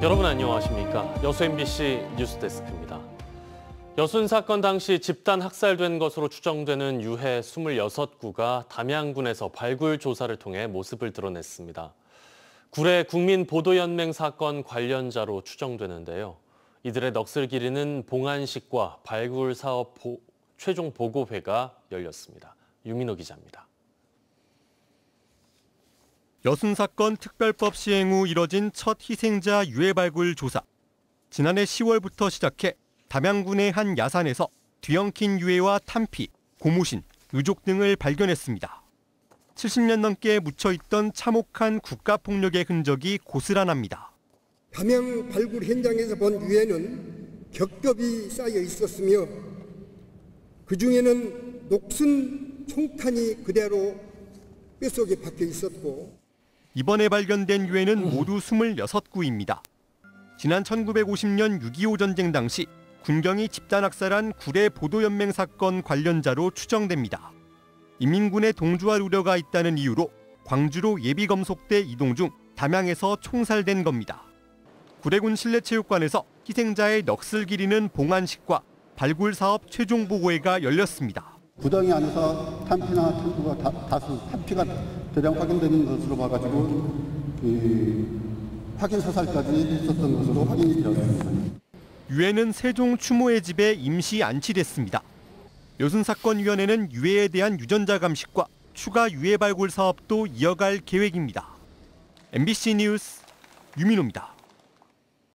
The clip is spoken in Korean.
여러분 안녕하십니까? 여수 MBC 뉴스데스크입니다. 여순 사건 당시 집단 학살된 것으로 추정되는 유해 26구가 담양군에서 발굴 조사를 통해 모습을 드러냈습니다. 구례 국민보도연맹 사건 관련자로 추정되는데요. 이들의 넋을 기리는 봉안식과 발굴 사업 보, 최종 보고회가 열렸습니다. 유민호 기자입니다. 여순 사건 특별법 시행 후 이뤄진 첫 희생자 유해 발굴 조사. 지난해 10월부터 시작해 담양군의 한 야산에서 뒤엉킨 유해와 탄피, 고무신, 의족 등을 발견했습니다. 70년 넘게 묻혀있던 참혹한 국가폭력의 흔적이 고스란합니다. 담양 발굴 현장에서 본 유해는 겹겹이 쌓여 있었으며 그 중에는 녹슨 총탄이 그대로 뼛속에 박혀 있었고 이번에 발견된 유해는 모두 26구입니다. 지난 1950년 6.25 전쟁 당시 군경이 집단 학살한 구례 보도연맹 사건 관련자로 추정됩니다. 인민군의 동조할 우려가 있다는 이유로 광주로 예비 검속대 이동 중 담양에서 총살된 겁니다. 구례군 실내체육관에서 희생자의 넋을 기리는 봉안식과 발굴 사업 최종 보고회가 열렸습니다. 구덩이 안에서 탄피나 탄구가 다, 다수 탄피가 대량 확인되는 것으로 봐가지고 그 확인 사살까지 있었던 것으로 확인이 되었습니다. 유해는 세종 추모의 집에 임시 안치됐습니다. 여순 사건위원회는 유해에 대한 유전자 감식과 추가 유해 발굴 사업도 이어갈 계획입니다. MBC 뉴스 유민호입니다.